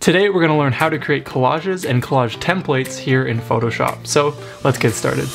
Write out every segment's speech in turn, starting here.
Today we're going to learn how to create collages and collage templates here in Photoshop. So let's get started.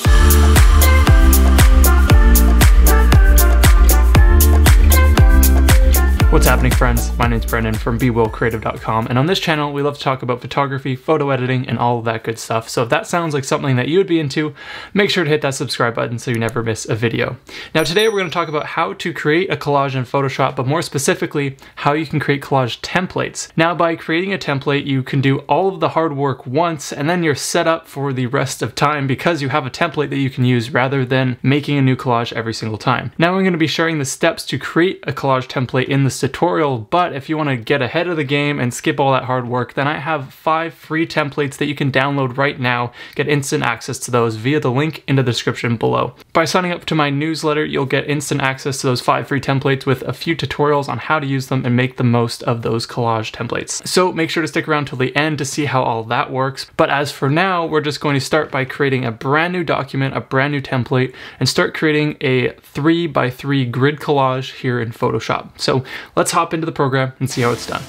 What's happening friends? My name's Brendan from BWillCreative.com and on this channel we love to talk about photography, photo editing, and all of that good stuff. So if that sounds like something that you would be into, make sure to hit that subscribe button so you never miss a video. Now today we're going to talk about how to create a collage in Photoshop, but more specifically, how you can create collage templates. Now by creating a template, you can do all of the hard work once and then you're set up for the rest of time because you have a template that you can use rather than making a new collage every single time. Now I'm going to be sharing the steps to create a collage template in the tutorial, but if you want to get ahead of the game and skip all that hard work, then I have five free templates that you can download right now, get instant access to those via the link in the description below. By signing up to my newsletter, you'll get instant access to those five free templates with a few tutorials on how to use them and make the most of those collage templates. So make sure to stick around till the end to see how all that works. But as for now, we're just going to start by creating a brand new document, a brand new template, and start creating a three by three grid collage here in Photoshop. So Let's hop into the program and see how it's done.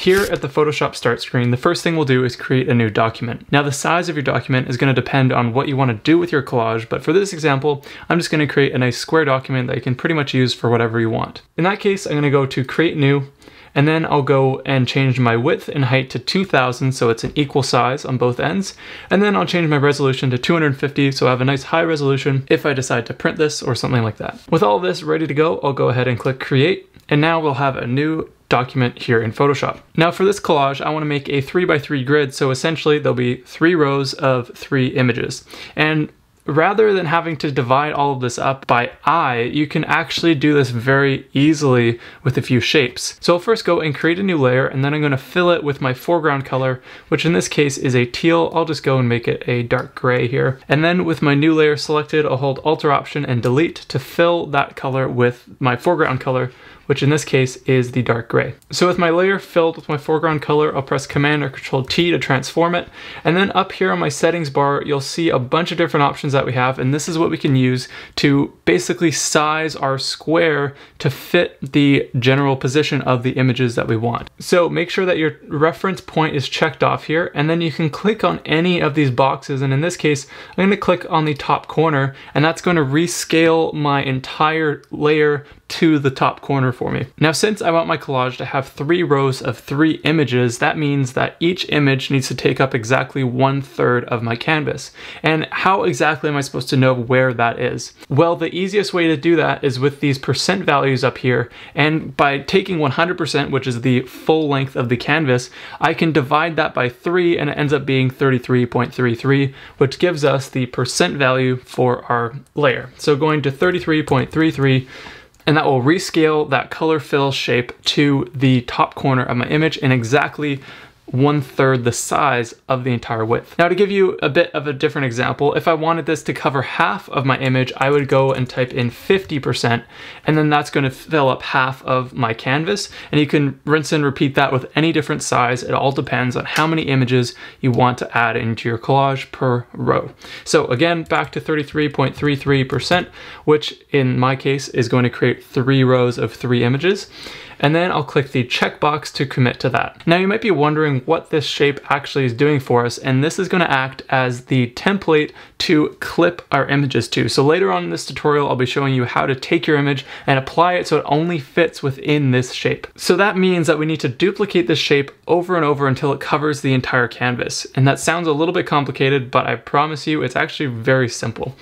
Here at the Photoshop start screen, the first thing we'll do is create a new document. Now the size of your document is going to depend on what you want to do with your collage, but for this example, I'm just going to create a nice square document that you can pretty much use for whatever you want. In that case, I'm going to go to create new, and then I'll go and change my width and height to 2000 so it's an equal size on both ends. And then I'll change my resolution to 250 so I have a nice high resolution if I decide to print this or something like that. With all this ready to go, I'll go ahead and click create. And now we'll have a new document here in Photoshop. Now for this collage, I want to make a 3x3 grid, so essentially there'll be three rows of three images. And rather than having to divide all of this up by eye, you can actually do this very easily with a few shapes. So I'll first go and create a new layer and then I'm going to fill it with my foreground color, which in this case is a teal. I'll just go and make it a dark gray here. And then with my new layer selected, I'll hold Alt or Option and delete to fill that color with my foreground color, which in this case is the dark gray. So with my layer filled with my foreground color, I'll press Command or Control T to transform it. And then up here on my settings bar, you'll see a bunch of different options that we have. And this is what we can use to basically size our square to fit the general position of the images that we want. So make sure that your reference point is checked off here. And then you can click on any of these boxes. And in this case, I'm gonna click on the top corner and that's gonna rescale my entire layer to the top corner for me. Now since I want my collage to have three rows of three images, that means that each image needs to take up exactly one third of my canvas. And how exactly am I supposed to know where that is? Well, the easiest way to do that is with these percent values up here. And by taking 100%, which is the full length of the canvas, I can divide that by three and it ends up being 33.33, which gives us the percent value for our layer. So going to 33.33, and that will rescale that color fill shape to the top corner of my image in exactly one third the size of the entire width. Now to give you a bit of a different example, if I wanted this to cover half of my image, I would go and type in 50%, and then that's gonna fill up half of my canvas. And you can rinse and repeat that with any different size. It all depends on how many images you want to add into your collage per row. So again, back to 33.33%, which in my case is going to create three rows of three images and then I'll click the checkbox to commit to that. Now you might be wondering what this shape actually is doing for us, and this is gonna act as the template to clip our images to. So later on in this tutorial, I'll be showing you how to take your image and apply it so it only fits within this shape. So that means that we need to duplicate this shape over and over until it covers the entire canvas. And that sounds a little bit complicated, but I promise you it's actually very simple.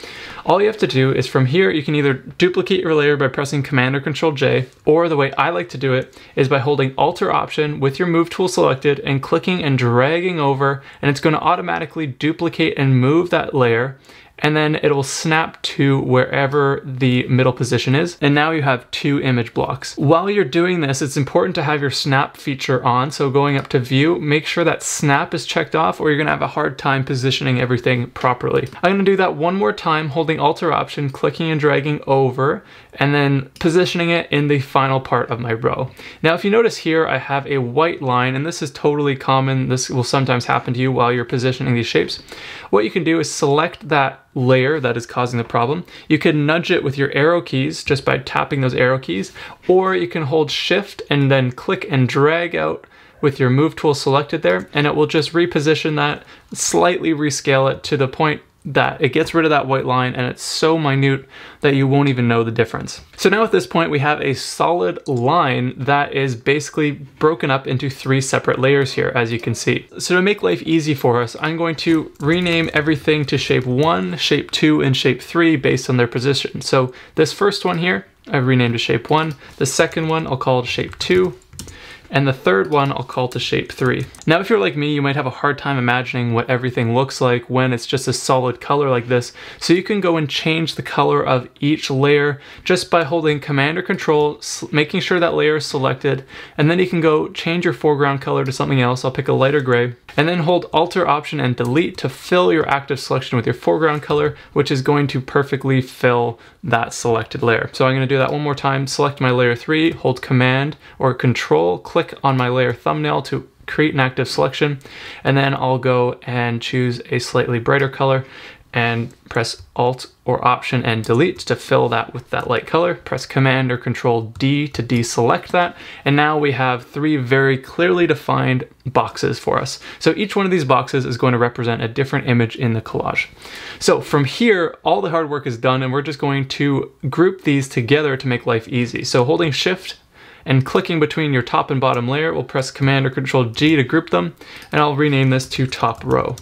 All you have to do is from here, you can either duplicate your layer by pressing Command or Control J, or the way I like to do it is by holding Alt or Option with your Move tool selected and clicking and dragging over, and it's gonna automatically duplicate and move that layer yeah and then it'll snap to wherever the middle position is. And now you have two image blocks. While you're doing this, it's important to have your snap feature on. So going up to view, make sure that snap is checked off or you're gonna have a hard time positioning everything properly. I'm gonna do that one more time, holding Alt or Option, clicking and dragging over, and then positioning it in the final part of my row. Now, if you notice here, I have a white line, and this is totally common. This will sometimes happen to you while you're positioning these shapes. What you can do is select that layer that is causing the problem. You can nudge it with your arrow keys just by tapping those arrow keys, or you can hold shift and then click and drag out with your move tool selected there and it will just reposition that, slightly rescale it to the point that it gets rid of that white line and it's so minute that you won't even know the difference. So now at this point we have a solid line that is basically broken up into three separate layers here as you can see. So to make life easy for us I'm going to rename everything to shape 1, shape 2, and shape 3 based on their position. So this first one here I've renamed to shape 1, the second one I'll call it shape 2, and the third one I'll call to shape 3. Now if you're like me, you might have a hard time imagining what everything looks like when it's just a solid color like this, so you can go and change the color of each layer just by holding Command or Control, making sure that layer is selected, and then you can go change your foreground color to something else, I'll pick a lighter gray, and then hold Alt or Option and Delete to fill your active selection with your foreground color, which is going to perfectly fill that selected layer. So I'm going to do that one more time, select my layer 3, hold Command or Control, click on my layer thumbnail to create an active selection, and then I'll go and choose a slightly brighter color and press Alt or Option and Delete to fill that with that light color. Press Command or Control D to deselect that. And now we have three very clearly defined boxes for us. So each one of these boxes is going to represent a different image in the collage. So from here, all the hard work is done and we're just going to group these together to make life easy. So holding Shift and clicking between your top and bottom layer, we'll press Command or Control G to group them, and I'll rename this to top row.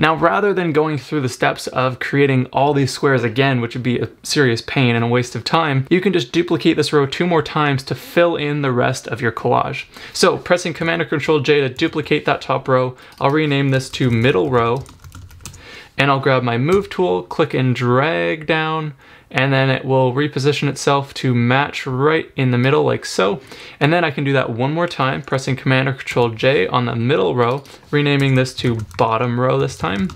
Now, rather than going through the steps of creating all these squares again, which would be a serious pain and a waste of time, you can just duplicate this row two more times to fill in the rest of your collage. So pressing Command or Control J to duplicate that top row, I'll rename this to middle row, and I'll grab my move tool, click and drag down, and then it will reposition itself to match right in the middle like so. And then I can do that one more time, pressing Command or Control J on the middle row, renaming this to bottom row this time.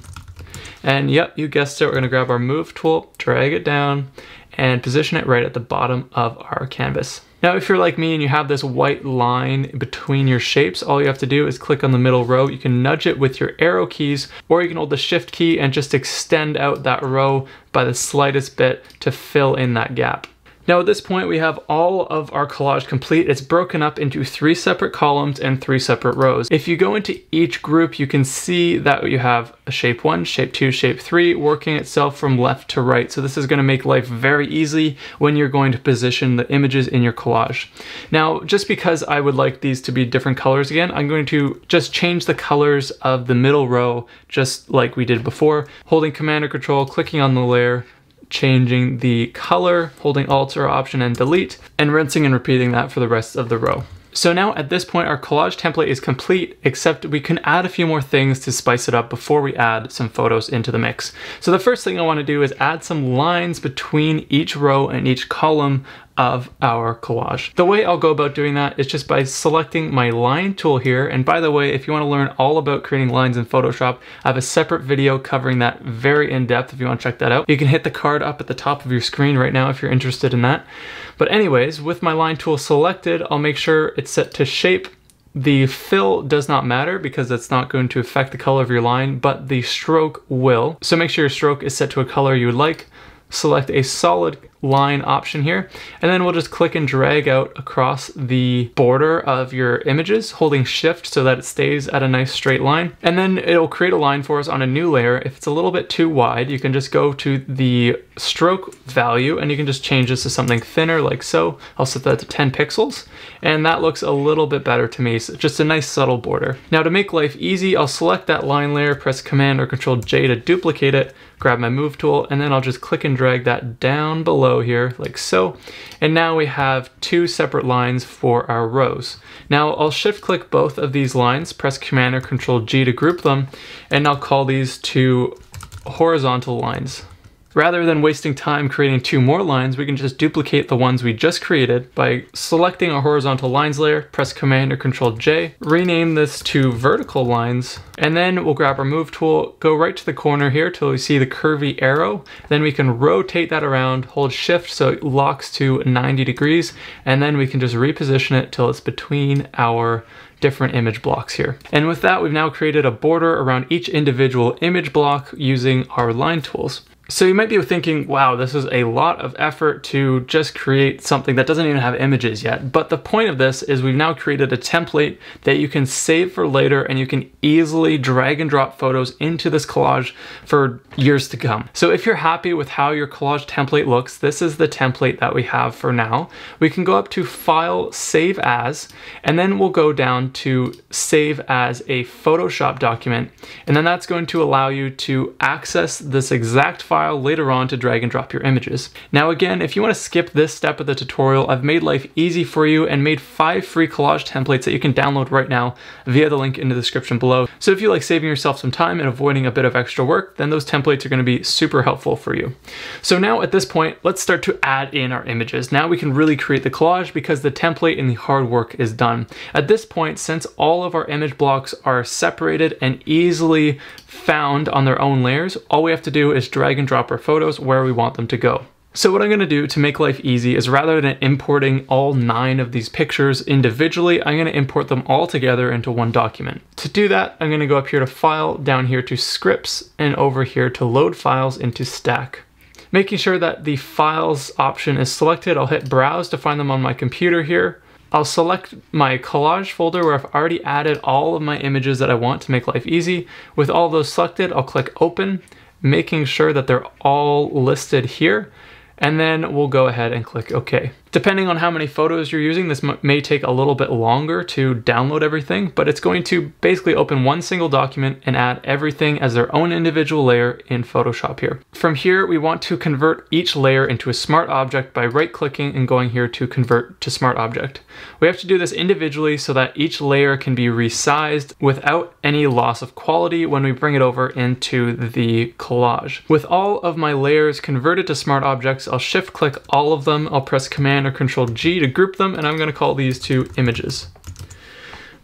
And yep, you guessed it, we're gonna grab our move tool, drag it down, and position it right at the bottom of our canvas. Now, if you're like me and you have this white line between your shapes, all you have to do is click on the middle row. You can nudge it with your arrow keys, or you can hold the shift key and just extend out that row by the slightest bit to fill in that gap. Now at this point we have all of our collage complete. It's broken up into three separate columns and three separate rows. If you go into each group you can see that you have a shape 1, shape 2, shape 3 working itself from left to right. So this is going to make life very easy when you're going to position the images in your collage. Now just because I would like these to be different colors again, I'm going to just change the colors of the middle row just like we did before. Holding Command or Control, clicking on the layer, changing the color, holding Alt or Option and Delete, and rinsing and repeating that for the rest of the row. So now at this point our collage template is complete except we can add a few more things to spice it up before we add some photos into the mix. So the first thing I want to do is add some lines between each row and each column of our collage. The way I'll go about doing that is just by selecting my line tool here. And by the way, if you want to learn all about creating lines in Photoshop, I have a separate video covering that very in depth if you want to check that out. You can hit the card up at the top of your screen right now if you're interested in that. But anyways, with my line tool selected, I'll make sure it's set to shape the fill does not matter because it's not going to affect the color of your line, but the stroke will. So make sure your stroke is set to a color you would like. Select a solid line option here. And then we'll just click and drag out across the border of your images, holding shift so that it stays at a nice straight line. And then it'll create a line for us on a new layer. If it's a little bit too wide, you can just go to the stroke value and you can just change this to something thinner like so. I'll set that to 10 pixels. And that looks a little bit better to me. So just a nice subtle border. Now to make life easy, I'll select that line layer, press Command or Control J to duplicate it, grab my move tool, and then I'll just click and drag that down below here like so. And now we have two separate lines for our rows. Now I'll shift click both of these lines, press Command or Control G to group them, and I'll call these two horizontal lines. Rather than wasting time creating two more lines, we can just duplicate the ones we just created by selecting a horizontal lines layer, press Command or Control J, rename this to vertical lines, and then we'll grab our move tool, go right to the corner here till we see the curvy arrow. Then we can rotate that around, hold shift so it locks to 90 degrees, and then we can just reposition it till it's between our different image blocks here. And with that, we've now created a border around each individual image block using our line tools. So you might be thinking, wow, this is a lot of effort to just create something that doesn't even have images yet. But the point of this is we've now created a template that you can save for later and you can easily drag and drop photos into this collage for years to come. So if you're happy with how your collage template looks, this is the template that we have for now. We can go up to File, Save As, and then we'll go down to Save as a Photoshop document. And then that's going to allow you to access this exact file later on to drag and drop your images. Now again, if you want to skip this step of the tutorial, I've made life easy for you and made five free collage templates that you can download right now via the link in the description below. So if you like saving yourself some time and avoiding a bit of extra work, then those templates are going to be super helpful for you. So now at this point, let's start to add in our images. Now we can really create the collage because the template and the hard work is done. At this point, since all of our image blocks are separated and easily found on their own layers, all we have to do is drag and drop our photos where we want them to go. So what I'm going to do to make life easy is rather than importing all nine of these pictures individually, I'm going to import them all together into one document. To do that, I'm going to go up here to File, down here to Scripts, and over here to Load Files into Stack. Making sure that the Files option is selected, I'll hit Browse to find them on my computer here. I'll select my collage folder where I've already added all of my images that I want to make life easy. With all those selected, I'll click Open making sure that they're all listed here and then we'll go ahead and click OK. Depending on how many photos you're using, this may take a little bit longer to download everything, but it's going to basically open one single document and add everything as their own individual layer in Photoshop here. From here, we want to convert each layer into a smart object by right clicking and going here to convert to smart object. We have to do this individually so that each layer can be resized without any loss of quality when we bring it over into the collage. With all of my layers converted to smart objects, I'll shift click all of them, I'll press command Command or Control G to group them, and I'm gonna call these two images.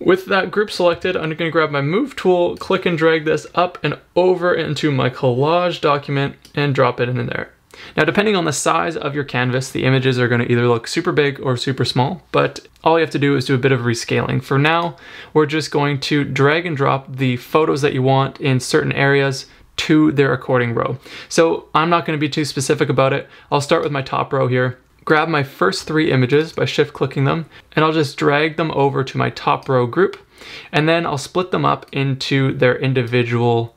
With that group selected, I'm gonna grab my move tool, click and drag this up and over into my collage document and drop it in there. Now, depending on the size of your canvas, the images are gonna either look super big or super small, but all you have to do is do a bit of rescaling. For now, we're just going to drag and drop the photos that you want in certain areas to their according row. So I'm not gonna be too specific about it. I'll start with my top row here grab my first three images by shift clicking them, and I'll just drag them over to my top row group, and then I'll split them up into their individual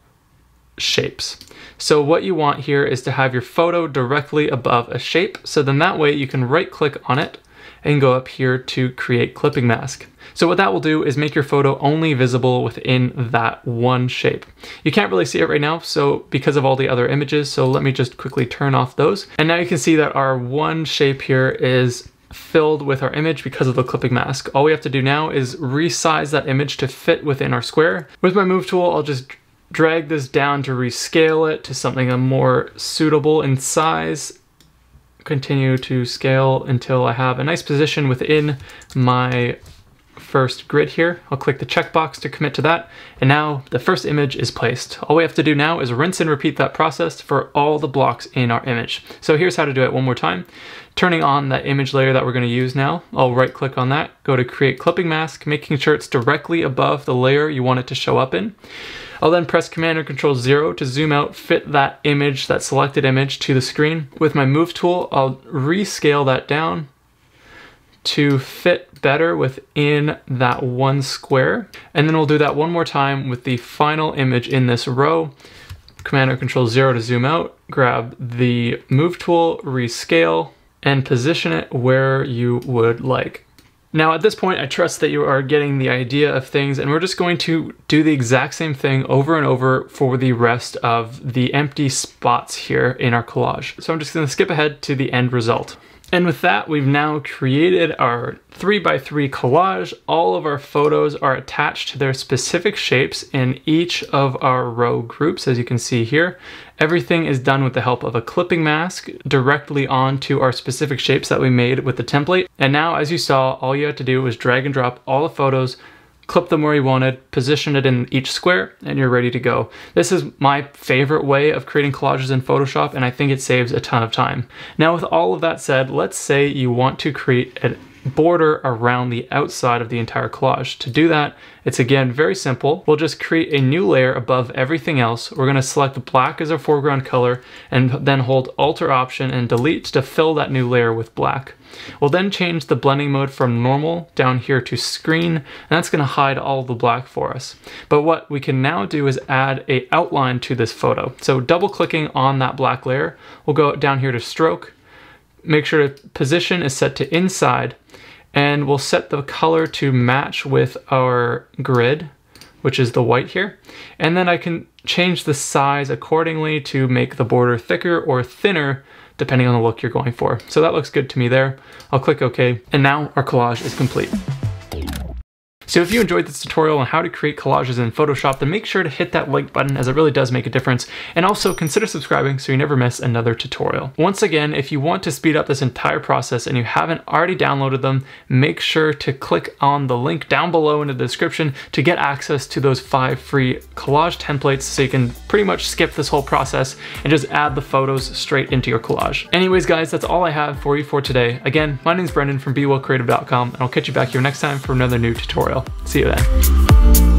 shapes. So what you want here is to have your photo directly above a shape, so then that way you can right click on it and go up here to create clipping mask. So what that will do is make your photo only visible within that one shape. You can't really see it right now, so because of all the other images, so let me just quickly turn off those. And now you can see that our one shape here is filled with our image because of the clipping mask. All we have to do now is resize that image to fit within our square. With my move tool, I'll just drag this down to rescale it to something more suitable in size continue to scale until I have a nice position within my first grid here. I'll click the checkbox to commit to that. And now the first image is placed. All we have to do now is rinse and repeat that process for all the blocks in our image. So here's how to do it one more time. Turning on that image layer that we're gonna use now, I'll right click on that, go to create clipping mask, making sure it's directly above the layer you want it to show up in. I'll then press Command or Control 0 to zoom out, fit that image, that selected image to the screen. With my Move tool, I'll rescale that down to fit better within that one square. And then we'll do that one more time with the final image in this row. Command or Control 0 to zoom out, grab the Move tool, rescale, and position it where you would like. Now at this point, I trust that you are getting the idea of things and we're just going to do the exact same thing over and over for the rest of the empty spots here in our collage. So I'm just gonna skip ahead to the end result. And with that, we've now created our 3x3 collage. All of our photos are attached to their specific shapes in each of our row groups, as you can see here. Everything is done with the help of a clipping mask directly onto our specific shapes that we made with the template. And now, as you saw, all you had to do was drag and drop all the photos clip them where you wanted, position it in each square, and you're ready to go. This is my favorite way of creating collages in Photoshop, and I think it saves a ton of time. Now with all of that said, let's say you want to create an border around the outside of the entire collage. To do that, it's again very simple. We'll just create a new layer above everything else. We're gonna select black as our foreground color and then hold Alt or Option and Delete to fill that new layer with black. We'll then change the blending mode from normal down here to screen, and that's gonna hide all the black for us. But what we can now do is add a outline to this photo. So double clicking on that black layer, we'll go down here to stroke, make sure position is set to inside, and we'll set the color to match with our grid, which is the white here. And then I can change the size accordingly to make the border thicker or thinner depending on the look you're going for. So that looks good to me there. I'll click OK, and now our collage is complete. So if you enjoyed this tutorial on how to create collages in Photoshop, then make sure to hit that like button as it really does make a difference. And also consider subscribing so you never miss another tutorial. Once again, if you want to speed up this entire process and you haven't already downloaded them, make sure to click on the link down below in the description to get access to those five free collage templates so you can pretty much skip this whole process and just add the photos straight into your collage. Anyways, guys, that's all I have for you for today. Again, my name is Brendan from BWillCreative.com and I'll catch you back here next time for another new tutorial. See you then.